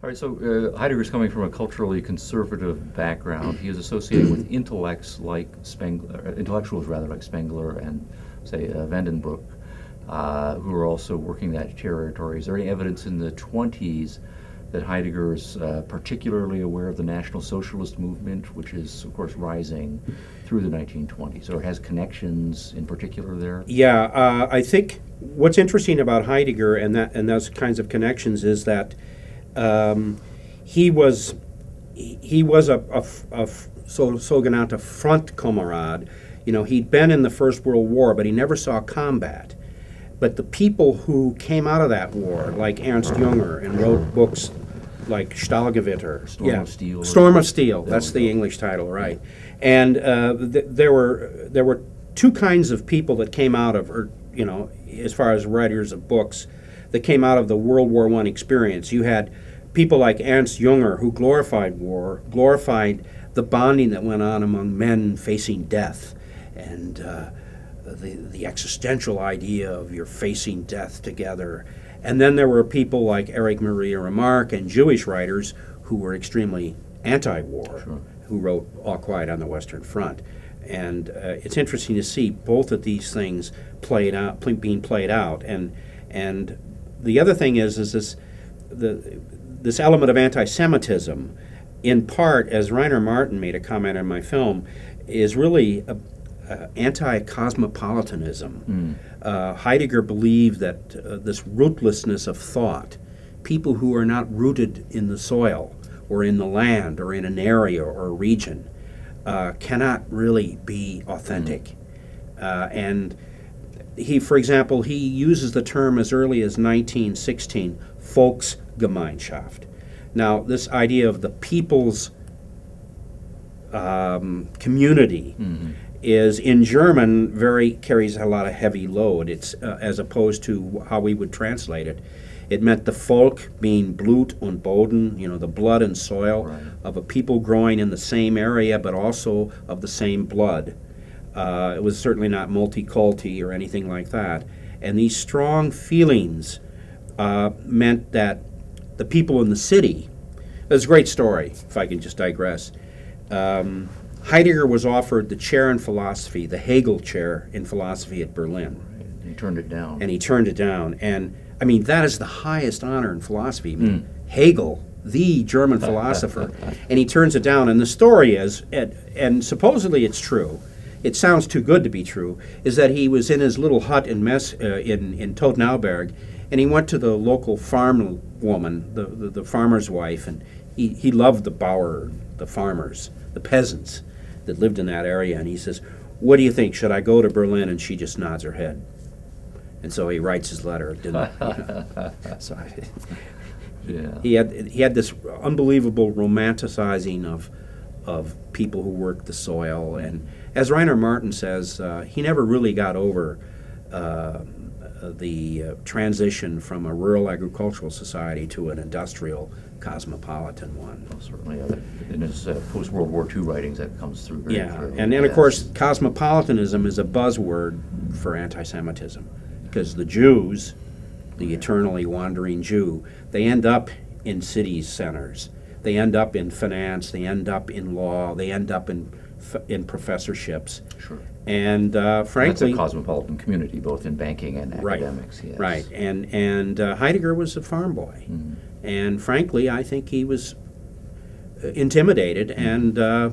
All right, so uh, is coming from a culturally conservative background. He is associated with intellects like Spengler, uh, intellectuals rather like Spengler and, say, uh, Van den Bruck, uh, who are also working that territory. Is there any evidence in the 20s that Heidegger is uh, particularly aware of the National Socialist movement, which is, of course, rising through the 1920s, or has connections in particular there? Yeah, uh, I think what's interesting about Heidegger and that and those kinds of connections is that um, he was he was a, a, a so sogenannte front comrade. You know, he'd been in the First World War, but he never saw combat. But the people who came out of that war, like Ernst Junger, and wrote books like Stahlgewitter, Storm yeah, of Steel. Storm of Steel. That's the. English title, right? And uh, th- there were there were two kinds of people that came out of, or you know, as far as writers of books, that came out of the World War One experience. You had people like Ernst Junger who glorified war, glorified the bonding that went on among men facing death, and uh, the the existential idea of you're facing death together. And then there were people like Erich Maria Remarque and Jewish writers who were extremely anti-war, Sure. who wrote All Quiet on the Western Front. And uh, it's interesting to see both of these things played out, pl- being played out. And and the other thing is, is this the this element of anti-Semitism, in part, as Rainer Marten made a comment in my film, is really a, uh, anti-cosmopolitanism. Uh, Heidegger believed that uh, this rootlessness of thought, people who are not rooted in the soil or in the land or in an area or a region, uh, cannot really be authentic. Uh, and he, for example, he uses the term as early as 1916, Volksgemeinschaft. Now, this idea of the people's um, community is in German very carries a lot of heavy load. It's uh, as opposed to how we would translate it. It meant the folk being Blut und Boden, you know, the blood and soil Right. of a people growing in the same area, but also of the same blood. Uh, it was certainly not multiculti or anything like that. And these strong feelings uh, meant that the people in the city. There's a great story, if I can just digress. Um, Heidegger was offered the chair in philosophy, the Hegel chair in philosophy at Berlin, And He turned it down. and he turned it down. And I mean, that is the highest honor in philosophy. I mean, Hegel, the German philosopher, and he turns it down. And the story is, and, and supposedly it's true. It sounds too good to be true. Is that he was in his little hut in Mess uh, in in Todnauberg, and he went to the local farm woman, the, the, the farmer's wife, and he, he loved the Bauer, the farmers, the peasants that lived in that area. And he says, "What do you think? Should I go to Berlin?" And she just nods her head. And so he writes his letter. Didn't, you know. so yeah. he had he had this unbelievable romanticizing of of people who worked the soil, and as Rainer Marten says, uh, he never really got over uh, the uh, transition from a rural agricultural society to an industrial cosmopolitan one. Well, certainly, uh, in his uh, post-World War II writings, that comes through very Yeah, clearly. and then of course cosmopolitanism is a buzzword for anti-Semitism because the Jews, the eternally wandering Jew, they end up in city centers. They end up in finance. They end up in law. They end up in in professorships. Sure. And uh, That's frankly, a cosmopolitan community, both in banking and right, academics. Yes. right, and and uh, Heidegger was a farm boy, Mm-hmm. and frankly, I think he was uh, intimidated Mm-hmm. and uh,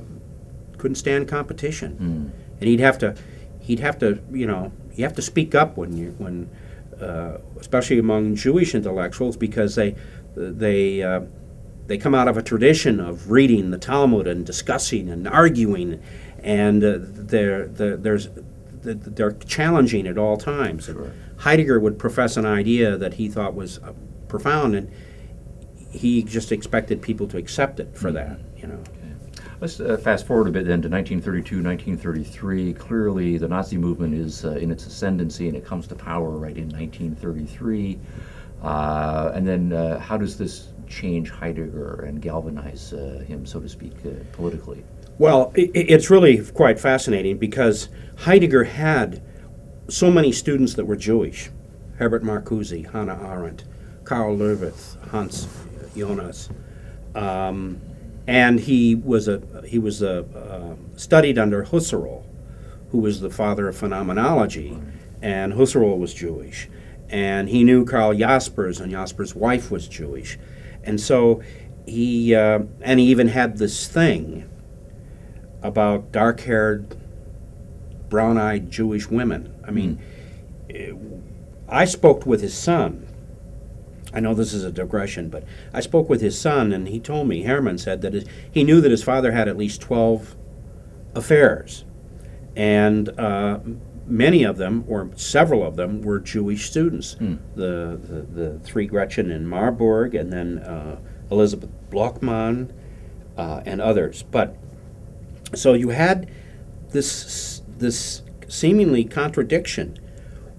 couldn't stand competition, Mm. and he'd have to, he'd have to, you know, you have to speak up when you when, uh, especially among Jewish intellectuals because they they. They come out of a tradition of reading the Talmud and discussing and arguing, and uh, they're, they're, there's, they're challenging at all times. Sure. Heidegger would profess an idea that he thought was uh, profound, and he just expected people to accept it for that. You know. Let's uh, fast forward a bit then to 1932, 1933. Clearly, the Nazi movement is uh, in its ascendancy and it comes to power right in 1933. Uh, and then, uh, how does this change Heidegger and galvanize uh, him, so to speak, uh, politically? Well, it's really quite fascinating because Heidegger had so many students that were Jewish. Herbert Marcuse, Hannah Arendt, Karl Löwith, Hans Jonas, um, and he was a he was a uh, studied under Husserl, who was the father of phenomenology, and Husserl was Jewish, and he knew Karl Jaspers, and Jaspers' wife was Jewish, and so he uh, and he even had this thing about dark-haired, brown-eyed Jewish women. I mean, eh, I spoke with his son. I know this is a digression, but I spoke with his son, and he told me Hermann said that his, he knew that his father had at least twelve affairs, and uh, many of them, or several of them, were Jewish students. The, the the three Gretchen in Marburg, and then uh, Elisabeth Blochmann, uh, and others. But so you had this this seemingly contradiction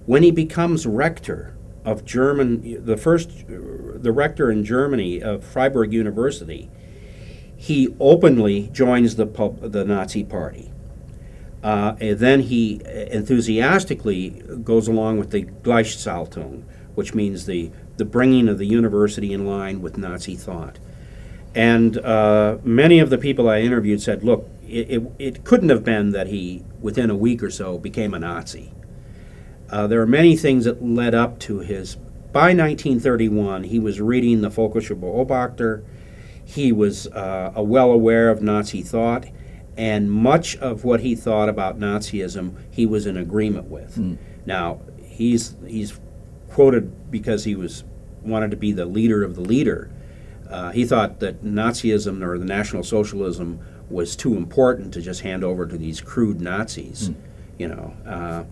when he becomes rector of German, the first, the rector in Germany of Freiburg University. He openly joins the pub, the Nazi Party. Uh, and then he enthusiastically goes along with the Gleichschaltung, which means the, the bringing of the university in line with Nazi thought. And uh, many of the people I interviewed said, look, it, it, it, couldn't have been that he, within a week or so, became a Nazi. Uh, there are many things that led up to his. By 1931, he was reading the Volkische Beobachter. He was uh, well aware of Nazi thought, and much of what he thought about Nazism, he was in agreement with. Mm. Now, he's he's quoted because he was wanted to be the leader of the leader. Uh, he thought that Nazism or the National Socialism was too important to just hand over to these crude Nazis, mm. you know. Uh,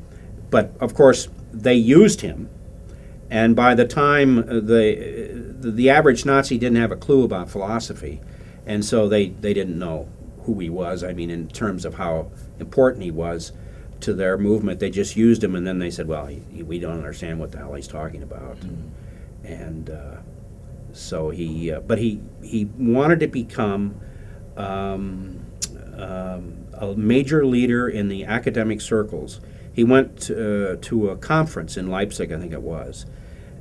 but of course, they used him, and by the time the, the, the average Nazi didn't have a clue about philosophy, and so they, they didn't know who he was. I mean, in terms of how important he was to their movement, they just used him, and then they said, "Well, he, he, we don't understand what the hell he's talking about," mm. and uh, so he. Uh, but he he wanted to become. Um, um, a major leader in the academic circles he went uh, to a conference in Leipzig, I think it was,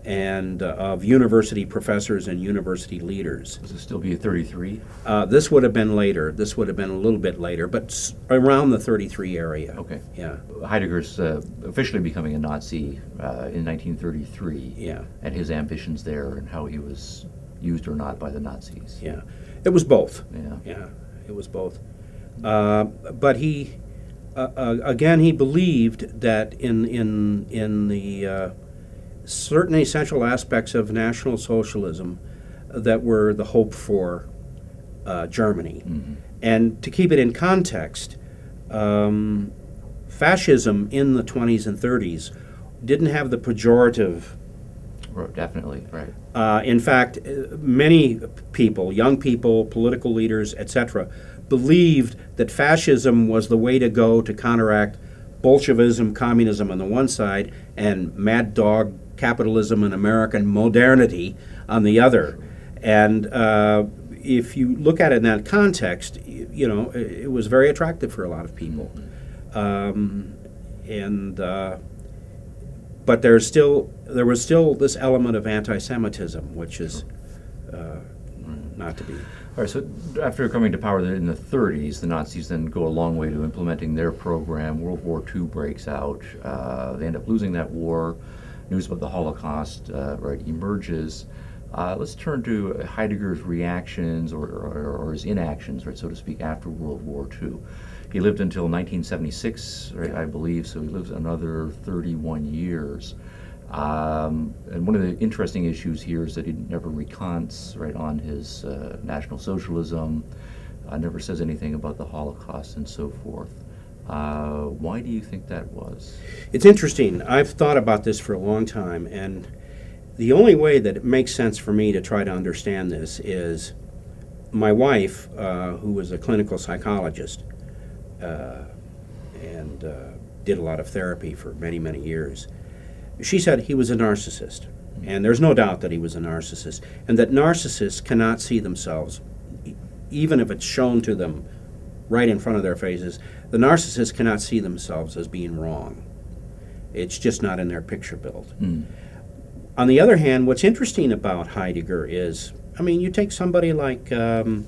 and uh, of university professors and university leaders. Does it still be 33? Uh, this would have been later. This would have been a little bit later, but s- around the 33 area. Okay. Yeah. Heidegger's uh, officially becoming a Nazi uh, in 1933. Yeah. And his ambitions there and how he was used or not by the Nazis. Yeah. It was both. Yeah. Yeah. It was both. Uh, but he uh, uh, again, he believed that in in in the uh, certain essential aspects of National Socialism that were the hope for uh, Germany, mm-hmm. and to keep it in context, um, fascism in the 20s and 30s didn't have the pejorative. Right, Definitely, right. Uh, in fact, many people, young people, political leaders, etc., believed that fascism was the way to go to counteract Bolshevism, communism on the one side, and mad dog capitalism and American modernity on the other. And uh, if you look at it in that context, you know, it, was very attractive for a lot of people. Um, and uh, but there's still there was still this element of anti-Semitism, which is uh, not to be all right, so after coming to power in the 30s, the Nazis then go a long way to implementing their program. World War II breaks out. Uh, they end up losing that war. News about the Holocaust uh, right emerges. Uh, let's turn to Heidegger's reactions or, or, or, his inactions, right, so to speak, after World War II. He lived until 1976, right, I believe, so he lives another 31 years. Um, and one of the interesting issues here is that he never recants right on his uh, National Socialism, uh, never says anything about the Holocaust and so forth. Uh, why do you think that was? It's interesting. I've thought about this for a long time, and the only way that it makes sense for me to try to understand this is my wife, uh, who was a clinical psychologist uh, and uh, did a lot of therapy for many, many years she said he was a narcissist. And there's no doubt that he was a narcissist. And that narcissists cannot see themselves, even if it's shown to them right in front of their faces, the narcissist cannot see themselves as being wrong. It's just not in their picture build. Mm. On the other hand, what's interesting about Heidegger is I mean, you take somebody like um,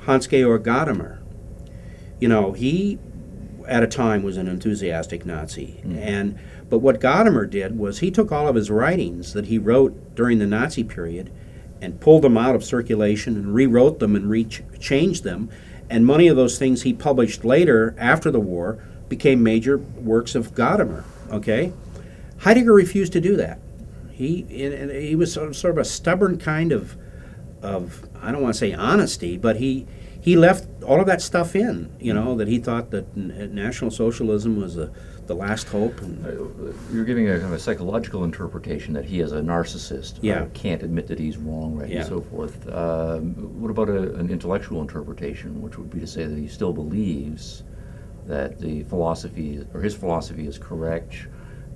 Hans Georg Gadamer. You know, he at a time was an enthusiastic Nazi, and but what Gadamer did was he took all of his writings that he wrote during the Nazi period and pulled them out of circulation and rewrote them and re- changed them, and many of those things he published later after the war became major works of Gadamer. Okay, Heidegger refused to do that. He he was sort of, sort of a stubborn kind of of I don't want to say honesty, but he he left all of that stuff in. You know that he thought that National Socialism was the the last hope. And, You're giving a kind of a psychological interpretation that he is a narcissist. Yeah. can't admit that he's wrong, right, Yeah. and so forth. Um, what about a, an intellectual interpretation, which would be to say that he still believes that the philosophy, or his philosophy is correct,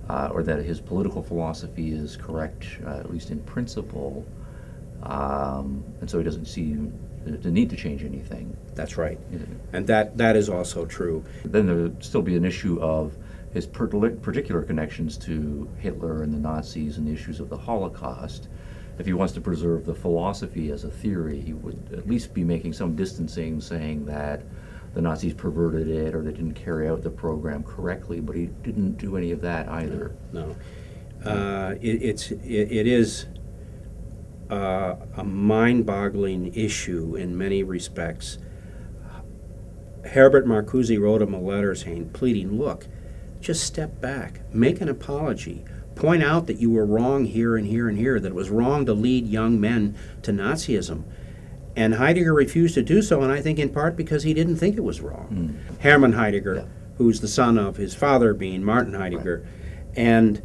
uh, or that his political philosophy is correct, uh, at least in principle, um, and so he doesn't see the, the need to change anything. that's right, and that that is also true. Then there would still be an issue of his particular connections to Hitler and the Nazis and the issues of the Holocaust. If he wants to preserve the philosophy as a theory, he would at least be making some distancing, saying that the Nazis perverted it or they didn't carry out the program correctly, but he didn't do any of that either. No, uh, it, it's it, it is uh, a mind-boggling issue in many respects. Herbert Marcuse wrote him a letter saying, pleading, look, just step back, make an apology, point out that you were wrong here and here and here, that it was wrong to lead young men to Nazism. And Heidegger refused to do so, and I think in part because he didn't think it was wrong. Hmm. Hermann Heidegger, Yeah. who's the son of his father being Martin Heidegger, and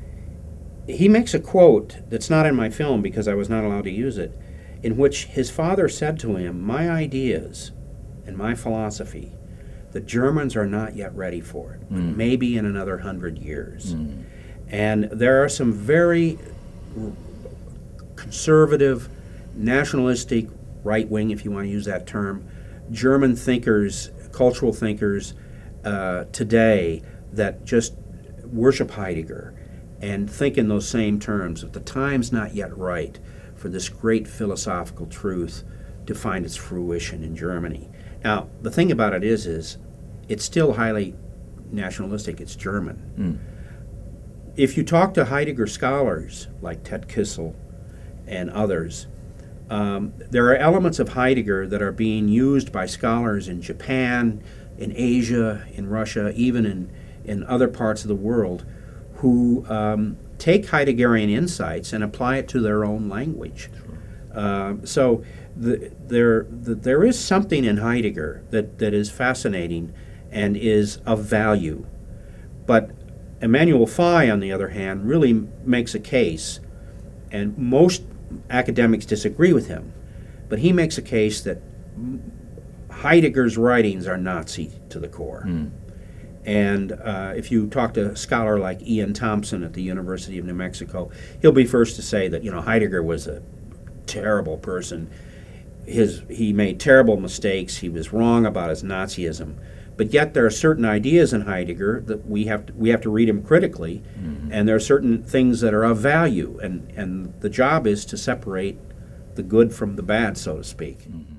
he makes a quote that's not in my film because I was not allowed to use it, in which his father said to him, My ideas and my philosophy, the Germans are not yet ready for it, but maybe in another hundred years. And there are some very conservative, nationalistic, right wing, if you want to use that term, German thinkers, cultural thinkers uh, today that just worship Heidegger and think in those same terms that the time's not yet right for this great philosophical truth to find its fruition in Germany. Now, the thing about it is, is it's still highly nationalistic. It's German. If you talk to Heidegger scholars like Ted Kisiel and others, um, there are elements of Heidegger that are being used by scholars in Japan, in Asia, in Russia, even in, in other parts of the world, who um, take Heideggerian insights and apply it to their own language. Uh, so the, there, the, there is something in Heidegger that, that is fascinating and is of value. But Emmanuel Faye, on the other hand, really makes a case, and most academics disagree with him, but he makes a case that Heidegger's writings are Nazi to the core. And uh, if you talk to a scholar like Iain Thomson at the University of New Mexico, he'll be first to say that you know Heidegger was a terrible person. His he made terrible mistakes. He was wrong about his Nazism. But yet there are certain ideas in Heidegger that we have to, we have to read him critically, mm-hmm. and there are certain things that are of value, and, and the job is to separate the good from the bad, so to speak. Mm-hmm.